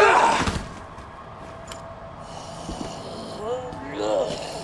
啊！啊！